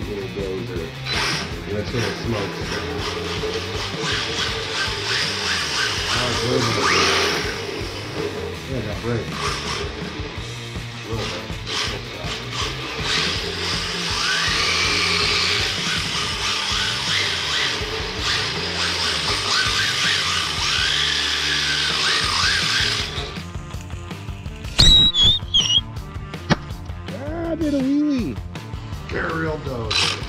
cute little dozer. That's gonna smoke. Oh, good. Yeah, got break. A. Ah, I did a wheelie. Burial dozer.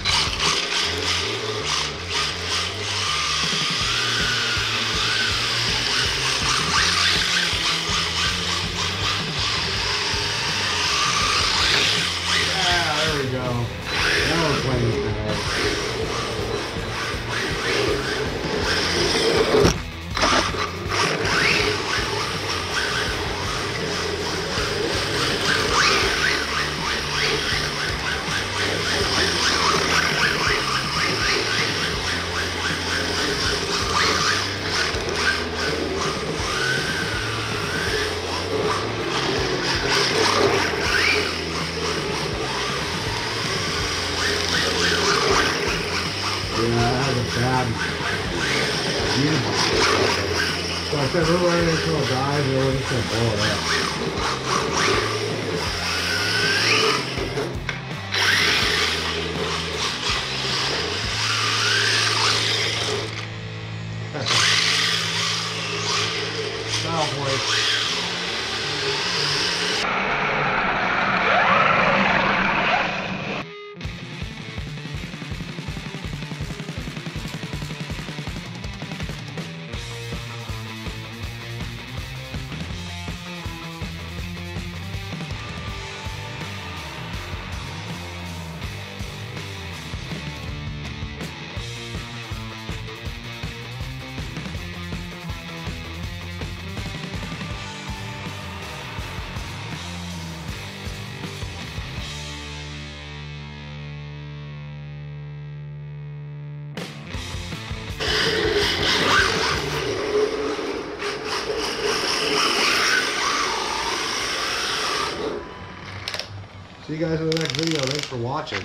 Bad view. So I said, we're running into a dive, and we're gonna blow it up. Now, boys. See you guys in the next video. Thanks for watching.